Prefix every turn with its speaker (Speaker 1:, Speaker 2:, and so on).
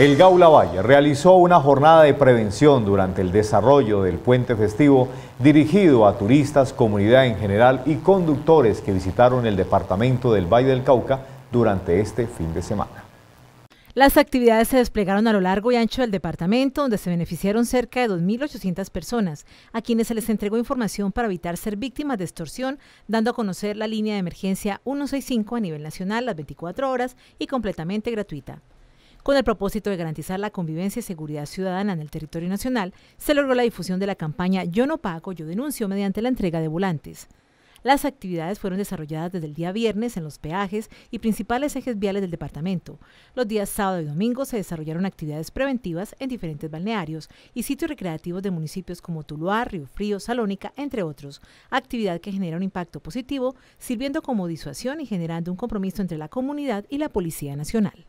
Speaker 1: El Gaula Valle realizó una jornada de prevención durante el desarrollo del puente festivo dirigido a turistas, comunidad en general y conductores que visitaron el departamento del Valle del Cauca durante este fin de semana.
Speaker 2: Las actividades se desplegaron a lo largo y ancho del departamento, donde se beneficiaron cerca de 2.800 personas, a quienes se les entregó información para evitar ser víctimas de extorsión, dando a conocer la línea de emergencia 165 a nivel nacional las 24 horas y completamente gratuita. Con el propósito de garantizar la convivencia y seguridad ciudadana en el territorio nacional, se logró la difusión de la campaña Yo no pago, yo denuncio mediante la entrega de volantes. Las actividades fueron desarrolladas desde el día viernes en los peajes y principales ejes viales del departamento. Los días sábado y domingo se desarrollaron actividades preventivas en diferentes balnearios y sitios recreativos de municipios como Tuluá, Río Frío, Salónica, entre otros. Actividad que genera un impacto positivo, sirviendo como disuasión y generando un compromiso entre la comunidad y la Policía Nacional.